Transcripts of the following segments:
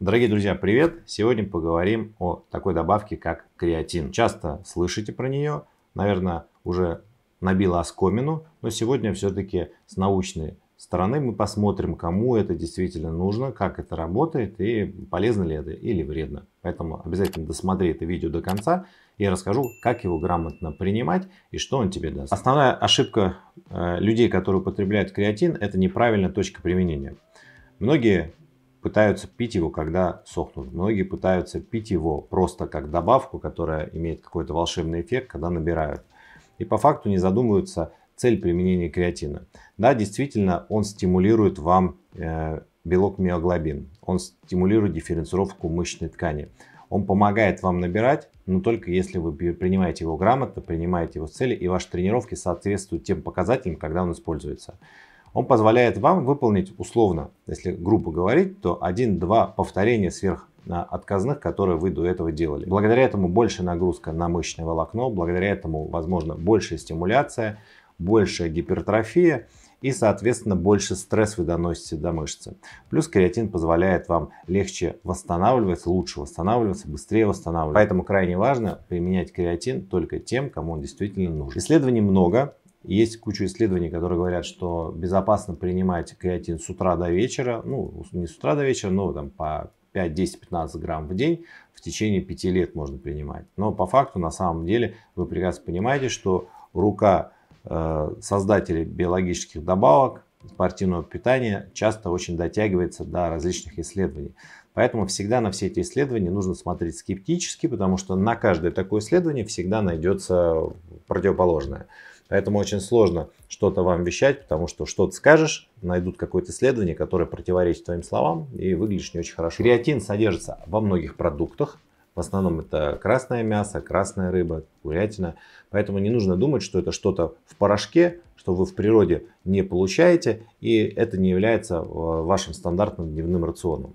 Дорогие друзья, привет! Сегодня поговорим о такой добавке, как креатин. Часто слышите про нее, наверное, уже набила оскомину, но сегодня все-таки с научной стороны мы посмотрим, кому это действительно нужно, как это работает и полезно ли это или вредно. Поэтому обязательно досмотри это видео до конца. Я расскажу, как его грамотно принимать и что он тебе даст. Основная ошибка э, людей, которые употребляют креатин, это неправильная точка применения. Многие пытаются пить его, когда сохнут. Многие пытаются пить его просто как добавку, которая имеет какой-то волшебный эффект, когда набирают. И по факту не задумываются цель применения креатина. Да, действительно, он стимулирует вам э, белок миоглобин. Он стимулирует дифференцировку мышечной ткани. Он помогает вам набирать, но только если вы принимаете его грамотно, принимаете его с цели, и ваши тренировки соответствуют тем показателям, когда он используется. Он позволяет вам выполнить условно, если грубо говорить, то 1-2 повторения сверх отказных, которые вы до этого делали. Благодаря этому больше нагрузка на мышечное волокно, благодаря этому, возможно, большая стимуляция, большая гипертрофия и, соответственно, больше стресс вы доносите до мышцы. Плюс креатин позволяет вам легче восстанавливаться, лучше восстанавливаться, быстрее восстанавливаться. Поэтому крайне важно применять креатин только тем, кому он действительно нужен. Исследований много, есть куча исследований, которые говорят, что безопасно принимать креатин с утра до вечера, ну не с утра до вечера, но там по 5, 10, 15 грамм в день в течение 5 лет можно принимать. Но по факту на самом деле вы прекрасно понимаете, что рука э, создателей биологических добавок, спортивного питания часто очень дотягивается до различных исследований. Поэтому всегда на все эти исследования нужно смотреть скептически, потому что на каждое такое исследование всегда найдется противоположное. Поэтому очень сложно что-то вам вещать, потому что что-то скажешь, найдут какое-то исследование, которое противоречит твоим словам и выглядишь не очень хорошо. Креатин содержится во многих продуктах. В основном это красное мясо, красная рыба, курятина. Поэтому не нужно думать, что это что-то в порошке, что вы в природе не получаете, и это не является э, вашим стандартным дневным рационом.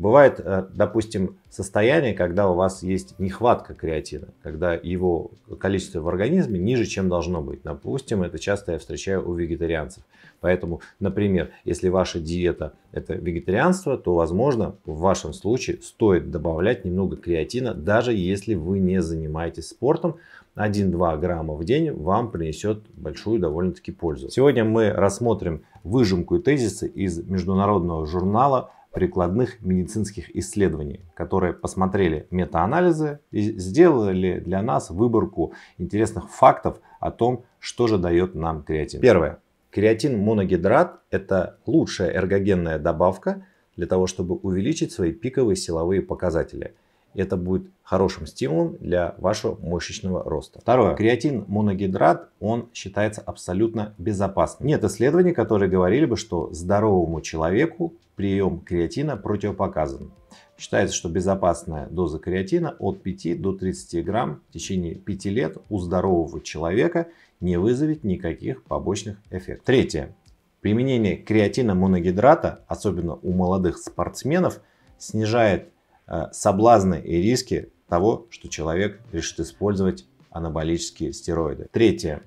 Бывает, э, допустим, состояние, когда у вас есть нехватка креатина, когда его количество в организме ниже, чем должно быть. Допустим, это часто я встречаю у вегетарианцев. Поэтому, например, если ваша диета это вегетарианство, то, возможно, в вашем случае стоит добавлять немного креатина, даже если вы не занимаетесь спортом. 1-2 грамма в день вам принесет большую довольно-таки пользу. Сегодня мы рассмотрим выжимку и тезисы из международного журнала прикладных медицинских исследований, которые посмотрели метаанализы и сделали для нас выборку интересных фактов о том, что же дает нам креатин. Первое. Креатин моногидрат – это лучшая эргогенная добавка для того, чтобы увеличить свои пиковые силовые показатели – это будет хорошим стимулом для вашего мышечного роста. Второе. Креатин моногидрат, он считается абсолютно безопасным. Нет исследований, которые говорили бы, что здоровому человеку прием креатина противопоказан. Считается, что безопасная доза креатина от 5 до 30 грамм в течение 5 лет у здорового человека не вызовет никаких побочных эффектов. Третье. Применение креатина моногидрата, особенно у молодых спортсменов, снижает Э, соблазны и риски того, что человек решит использовать анаболические стероиды. Третье.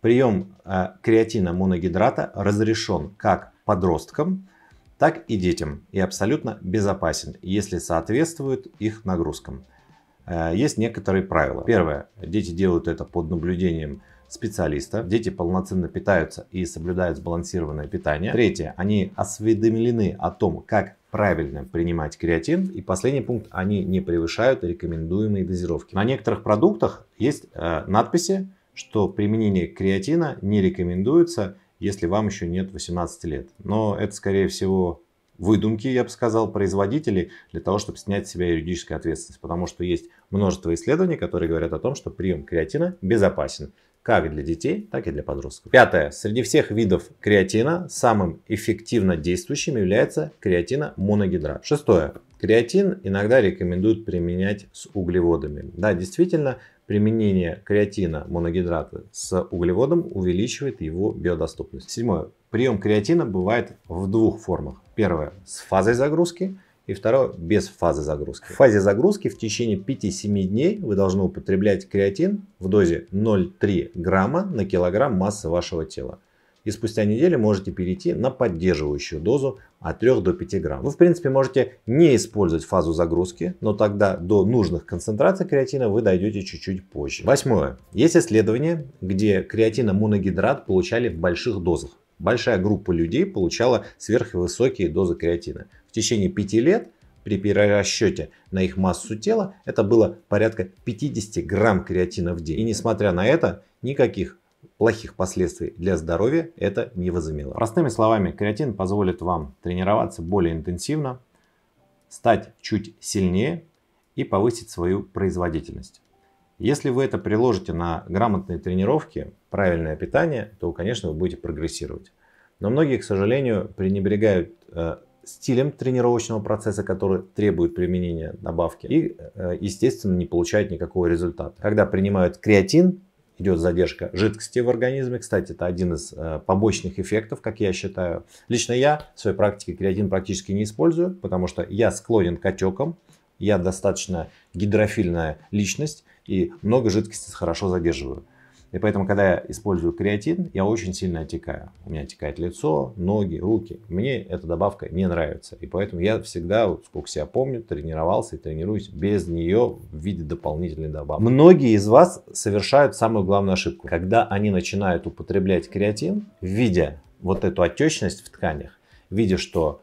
Прием э, креатина моногидрата разрешен как подросткам, так и детям и абсолютно безопасен, если соответствует их нагрузкам. Э, есть некоторые правила. Первое. Дети делают это под наблюдением специалиста. Дети полноценно питаются и соблюдают сбалансированное питание. Третье. Они осведомлены о том, как правильно принимать креатин. И последний пункт, они не превышают рекомендуемые дозировки. На некоторых продуктах есть э, надписи, что применение креатина не рекомендуется, если вам еще нет 18 лет. Но это, скорее всего, выдумки, я бы сказал, производителей для того, чтобы снять с себя юридическую ответственность. Потому что есть множество исследований, которые говорят о том, что прием креатина безопасен как для детей, так и для подростков. Пятое. Среди всех видов креатина самым эффективно действующим является креатиномоногидрат. Шестое. Креатин иногда рекомендуют применять с углеводами. Да, действительно, применение креатина моногидрата с углеводом увеличивает его биодоступность. Седьмое. Прием креатина бывает в двух формах. Первое с фазой загрузки – и второе без фазы загрузки. В фазе загрузки в течение 5-7 дней вы должны употреблять креатин в дозе 0,3 грамма на килограмм массы вашего тела. И спустя неделю можете перейти на поддерживающую дозу от 3 до 5 грамм. Вы в принципе можете не использовать фазу загрузки, но тогда до нужных концентраций креатина вы дойдете чуть-чуть позже. Восьмое. Есть исследования, где креатиномоногидрат получали в больших дозах. Большая группа людей получала сверхвысокие дозы креатина. В течение 5 лет при перерасчете на их массу тела это было порядка 50 грамм креатина в день. И несмотря на это, никаких плохих последствий для здоровья это не возымело. Простыми словами, креатин позволит вам тренироваться более интенсивно, стать чуть сильнее и повысить свою производительность. Если вы это приложите на грамотные тренировки, правильное питание, то, конечно, вы будете прогрессировать. Но многие, к сожалению, пренебрегают э, стилем тренировочного процесса, который требует применения добавки и, э, естественно, не получают никакого результата. Когда принимают креатин, идет задержка жидкости в организме. Кстати, это один из э, побочных эффектов, как я считаю. Лично я в своей практике креатин практически не использую, потому что я склонен к отекам, я достаточно гидрофильная личность и много жидкости хорошо задерживаю. И поэтому, когда я использую креатин, я очень сильно отекаю. У меня отекает лицо, ноги, руки. Мне эта добавка не нравится. И поэтому я всегда, вот сколько себя помню, тренировался и тренируюсь без нее в виде дополнительной добавки. Многие из вас совершают самую главную ошибку. Когда они начинают употреблять креатин, видя вот эту отечность в тканях, видя, что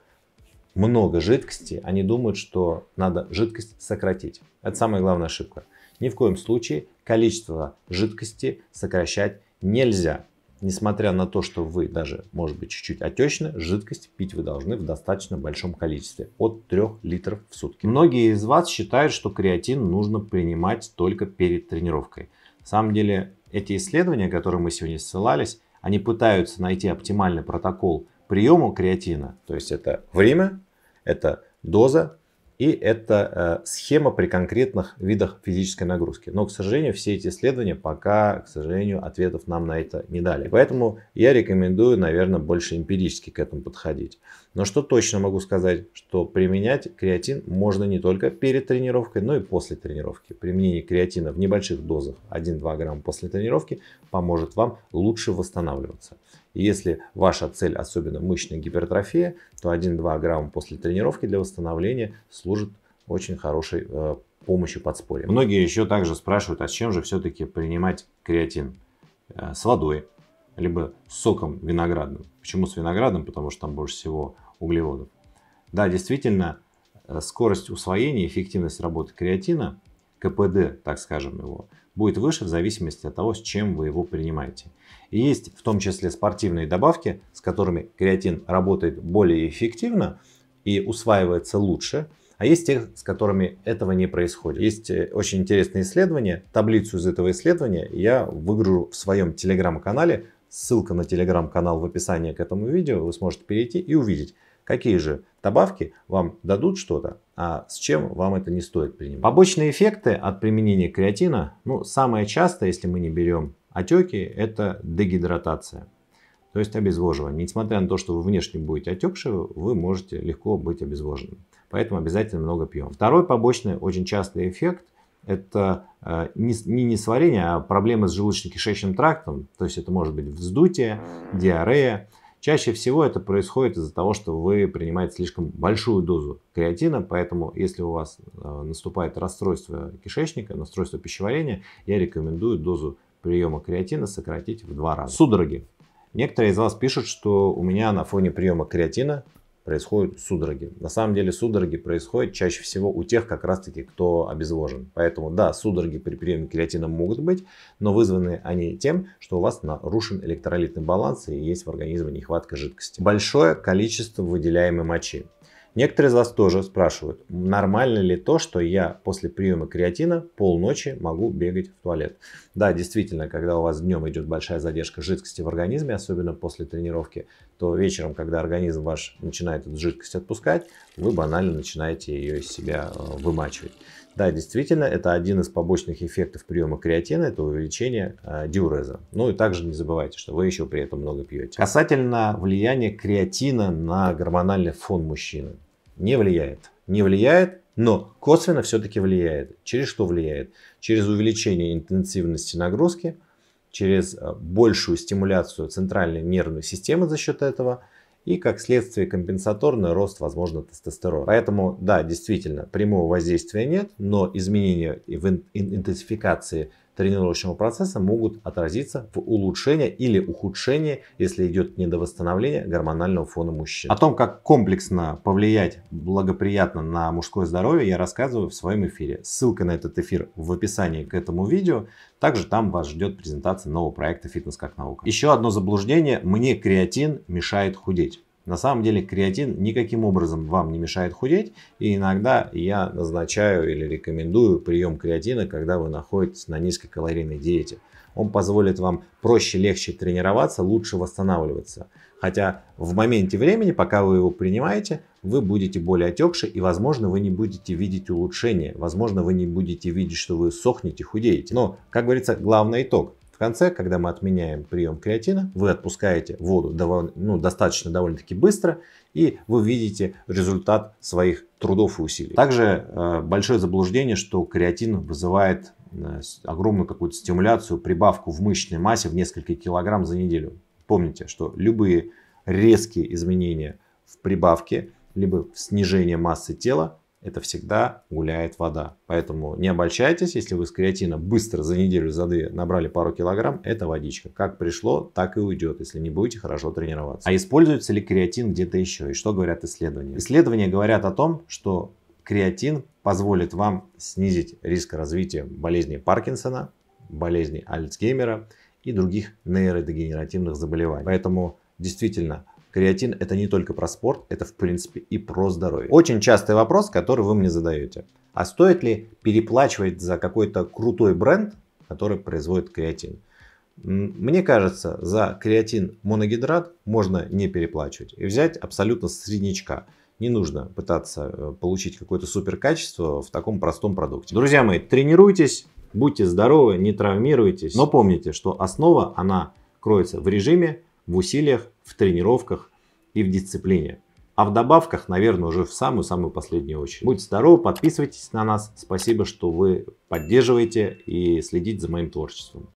много жидкости, они думают, что надо жидкость сократить. Это самая главная ошибка. Ни в коем случае количество жидкости сокращать нельзя. Несмотря на то, что вы даже, может быть, чуть-чуть отечны, жидкость пить вы должны в достаточно большом количестве, от 3 литров в сутки. Многие из вас считают, что креатин нужно принимать только перед тренировкой. На самом деле, эти исследования, которые мы сегодня ссылались, они пытаются найти оптимальный протокол приема креатина. То есть это время, это доза, и это э, схема при конкретных видах физической нагрузки. Но, к сожалению, все эти исследования пока, к сожалению, ответов нам на это не дали. Поэтому я рекомендую, наверное, больше эмпирически к этому подходить. Но что точно могу сказать, что применять креатин можно не только перед тренировкой, но и после тренировки. Применение креатина в небольших дозах 1-2 грамма после тренировки поможет вам лучше восстанавливаться. Если ваша цель особенно мышечная гипертрофия, то 1-2 грамма после тренировки для восстановления служит очень хорошей э, помощью подспорья. Многие еще также спрашивают, а с чем же все-таки принимать креатин? Э, с водой, либо с соком виноградным. Почему с виноградным? Потому что там больше всего углеводов. Да, действительно, э, скорость усвоения, эффективность работы креатина, КПД, так скажем его, будет выше в зависимости от того, с чем вы его принимаете. И есть в том числе спортивные добавки, с которыми креатин работает более эффективно и усваивается лучше, а есть те, с которыми этого не происходит. Есть э, очень интересное исследование. Таблицу из этого исследования я выгружу в своем телеграм-канале. Ссылка на телеграм-канал в описании к этому видео. Вы сможете перейти и увидеть, какие же добавки вам дадут что-то, а с чем вам это не стоит принимать. Побочные эффекты от применения креатина, ну, самое часто, если мы не берем Отеки – это дегидратация, то есть обезвоживание. Несмотря на то, что вы внешне будете отекшие, вы можете легко быть обезвоженным. Поэтому обязательно много пьем. Второй побочный, очень частый эффект – это э, не, не несварение, а проблемы с желудочно-кишечным трактом. То есть это может быть вздутие, диарея. Чаще всего это происходит из-за того, что вы принимаете слишком большую дозу креатина, поэтому если у вас э, наступает расстройство кишечника, расстройство пищеварения, я рекомендую дозу приема креатина сократить в два раза. Судороги. Некоторые из вас пишут, что у меня на фоне приема креатина происходят судороги. На самом деле судороги происходят чаще всего у тех, как раз таки, кто обезвожен. Поэтому да, судороги при приеме креатина могут быть, но вызваны они тем, что у вас нарушен электролитный баланс и есть в организме нехватка жидкости. Большое количество выделяемой мочи. Некоторые из вас тоже спрашивают, нормально ли то, что я после приема креатина полночи могу бегать в туалет. Да, действительно, когда у вас днем идет большая задержка жидкости в организме, особенно после тренировки, то вечером, когда организм ваш начинает эту жидкость отпускать, вы банально начинаете ее из себя э, вымачивать. Да, действительно, это один из побочных эффектов приема креатина, это увеличение э, диуреза. Ну и также не забывайте, что вы еще при этом много пьете. Касательно влияния креатина на гормональный фон мужчины не влияет. Не влияет, но косвенно все-таки влияет. Через что влияет? Через увеличение интенсивности нагрузки, через э, большую стимуляцию центральной нервной системы за счет этого и как следствие компенсаторный рост, возможно, тестостерона. Поэтому, да, действительно, прямого воздействия нет, но изменения в интенсификации тренировочного процесса могут отразиться в улучшении или ухудшении, если идет недовосстановление гормонального фона мужчин. О том, как комплексно повлиять благоприятно на мужское здоровье, я рассказываю в своем эфире. Ссылка на этот эфир в описании к этому видео. Также там вас ждет презентация нового проекта «Фитнес как наука». Еще одно заблуждение. Мне креатин мешает худеть. На самом деле креатин никаким образом вам не мешает худеть. И иногда я назначаю или рекомендую прием креатина, когда вы находитесь на низкокалорийной диете. Он позволит вам проще, легче тренироваться, лучше восстанавливаться. Хотя в моменте времени, пока вы его принимаете, вы будете более отекши и, возможно, вы не будете видеть улучшения. Возможно, вы не будете видеть, что вы сохнете, худеете. Но, как говорится, главный итог. В конце, когда мы отменяем прием креатина, вы отпускаете воду довольно, ну, достаточно довольно-таки быстро, и вы видите результат своих трудов и усилий. Также э, большое заблуждение, что креатин вызывает э, огромную какую-то стимуляцию, прибавку в мышечной массе в несколько килограмм за неделю. Помните, что любые резкие изменения в прибавке, либо в снижении массы тела это всегда гуляет вода. Поэтому не обольщайтесь, если вы с креатина быстро за неделю, за две набрали пару килограмм, это водичка. Как пришло, так и уйдет, если не будете хорошо тренироваться. А используется ли креатин где-то еще? И что говорят исследования? Исследования говорят о том, что креатин позволит вам снизить риск развития болезни Паркинсона, болезни Альцгеймера и других нейродегенеративных заболеваний. Поэтому действительно Креатин это не только про спорт, это в принципе и про здоровье. Очень частый вопрос, который вы мне задаете. А стоит ли переплачивать за какой-то крутой бренд, который производит креатин? Мне кажется, за креатин моногидрат можно не переплачивать и взять абсолютно среднячка. Не нужно пытаться э, получить какое-то супер качество в таком простом продукте. Друзья мои, тренируйтесь, будьте здоровы, не травмируйтесь. Но помните, что основа, она кроется в режиме, в усилиях, в тренировках и в дисциплине. А в добавках, наверное, уже в самую-самую последнюю очередь. Будьте здоровы, подписывайтесь на нас. Спасибо, что вы поддерживаете и следите за моим творчеством.